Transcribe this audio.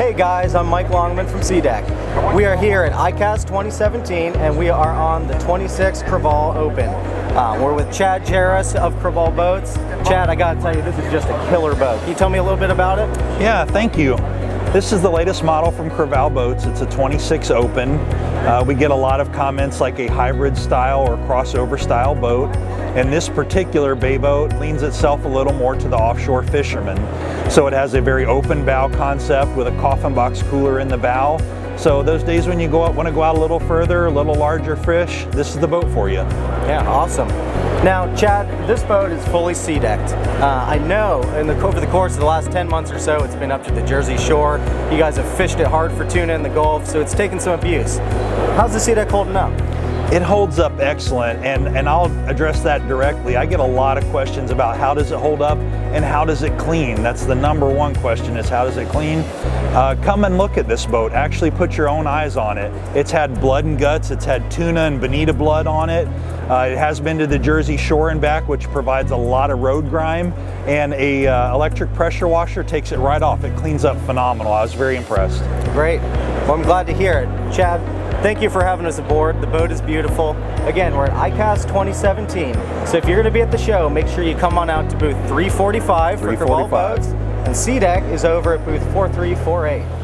Hey guys, I'm Mike Longman from SeaDek. We are here at ICAST 2017 and we are on the 26 Crevalle Open. Uh, we're with Chad Jarris of Crevalle Boats. Chad, I gotta tell you, this is just a killer boat. Can you tell me a little bit about it? Yeah, thank you. This is the latest model from Crevalle Boats. It's a 26 Open. Uh, we get a lot of comments like a hybrid style or crossover style boat. And this particular bay boat leans itself a little more to the offshore fisherman. So it has a very open bow concept with a coffin box cooler in the bow. So those days when you go out, want to go out a little further, a little larger fish, this is the boat for you. Yeah, awesome. Now, Chad, this boat is fully SeaDeked. Uh, I know in the, over the course of the last 10 months or so, it's been up to the Jersey Shore. You guys have fished it hard for tuna in the Gulf, so it's taken some abuse. How's the SeaDek holding up? It holds up excellent, and, and I'll address that directly. I get a lot of questions about how does it hold up and how does it clean. That's the number one question is how does it clean? Uh, come and look at this boat. Actually put your own eyes on it. It's had blood and guts. It's had tuna and bonita blood on it. Uh, it has been to the Jersey Shore and back, which provides a lot of road grime, and a uh, electric pressure washer takes it right off. It cleans up phenomenal. I was very impressed. Great. Well, I'm glad to hear it. Chad, Thank you for having us aboard. The boat is beautiful. Again, we're at ICAST 2017. So if you're going to be at the show, make sure you come on out to booth 345, 345. for Crevalle Boats. And SeaDek is over at booth 4348.